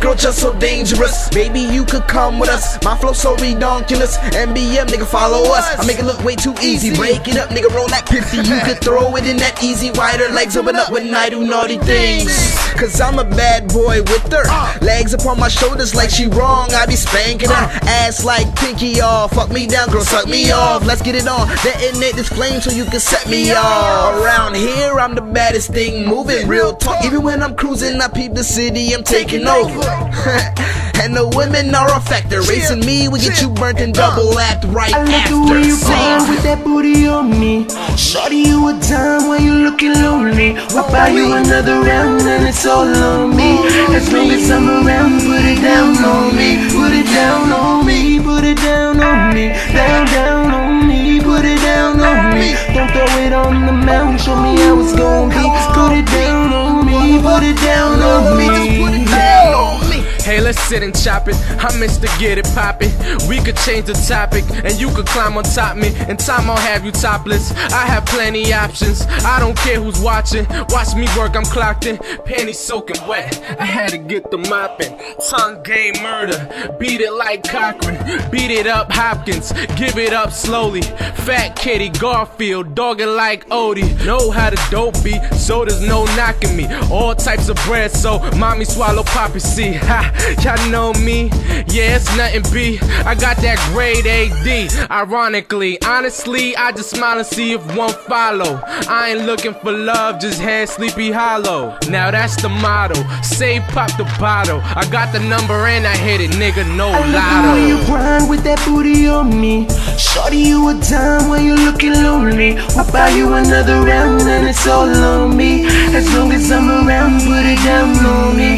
girl just so dangerous. Baby, you could come with us. My flow so redonkulous. MBM, nigga, follow us. I make it look way too easy. Break it up, nigga, roll that 50. You could throw it in that easy. Wider legs open up when I do naughty things. Cause I'm a bad boy with her. Legs upon my shoulders like she wrong. I be spanking her. Ass like pinky off. Fuck me down, girl, suck me off. Let's get it on. Detonate this flame so you can set me off. Around here, I'm the baddest thing moving. Real talk. Even when I'm cruising, I peep the city, I'm taking over. and the women are a factor. Racing me, we get you burnt and double act right I like after. the way you grind with that booty on me. Shorty, you a time when you looking lonely. I'll buy you another round and it's all on me. As long as I'm around, put it down on me. Put it down on me. Put it down on me. Down, down on me. Put it down on me. Don't throw it on the mound. Show me how it's gonna be. Put it down on me. Put it down on me. Let's sit and chop it. I miss to get it poppin'. We could change the topic, and you could climb on top me. In time, I'll have you topless. I have plenty options. I don't care who's watching. Watch me work, I'm clocked in. Panties soaking wet. I had to get the mopping. Tongue game murder. Beat it like Cochran. Beat it up, Hopkins. Give it up slowly. Fat Kitty Garfield. Dog it like Odie. Know how to dope be, so there's no knocking me. All types of bread, so mommy swallow poppy seed. Ha, y'all know me. Yeah, it's nothing B. I got that grade AD. Ironically, honestly, I just smile and see if one follow. I ain't looking for love, just head sleepy hollow. Now that's the motto. Say pop the bottle. I got the number and I hit it, nigga. No I the you grind with that booty on me. Shorty, you a time when you looking lonely. I'll buy you another round and it's all on me. As long as I'm around, put it down on me. Put it down